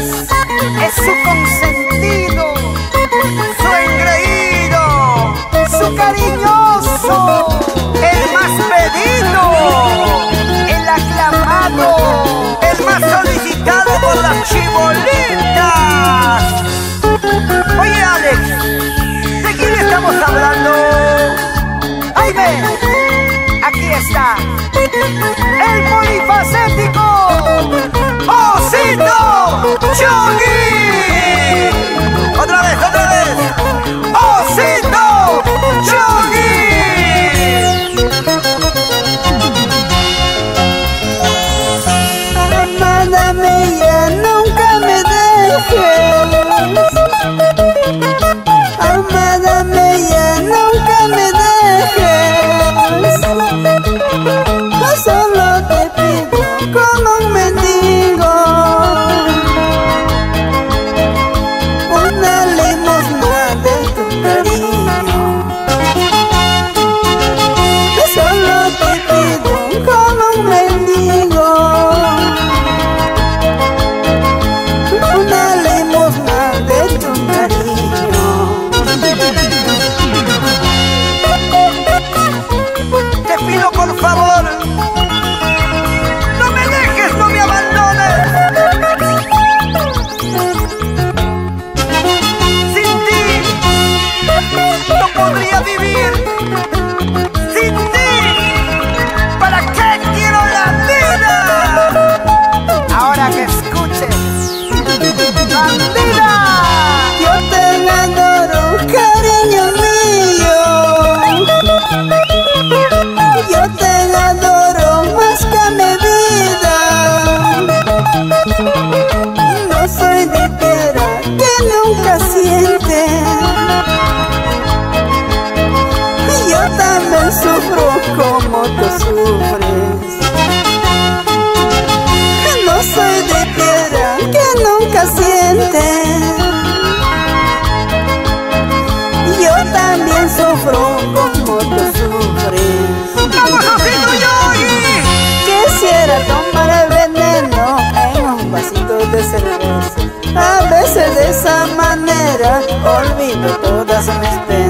Es su consentido, su engreído, su cariño. Podría vivir. Sufro como tú sufres. No soy de piedra que nunca siente. Yo también sufro como tú sufres. Quisiera tomar el veneno en un vasito de cerveza. A veces de esa manera olvido todas mis penas.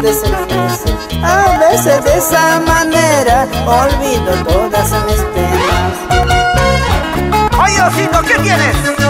De cerveza. A veces de esa manera olvido todas mis penas. Oye, Osito, ¿qué tienes?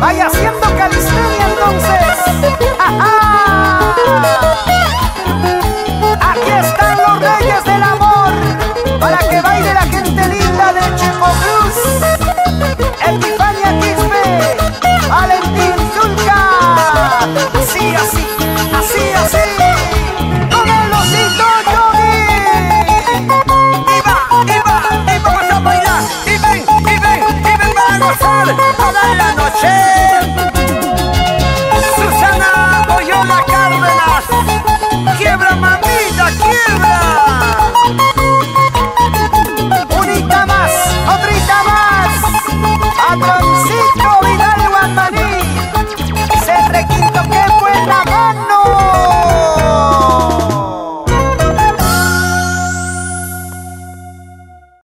Vaya haciendo calistenia entonces. ¡Ajá! Aquí están los reyes del amor para que baile la gente linda de Chepo Cruz. Epifania aquí. ¡Gracias!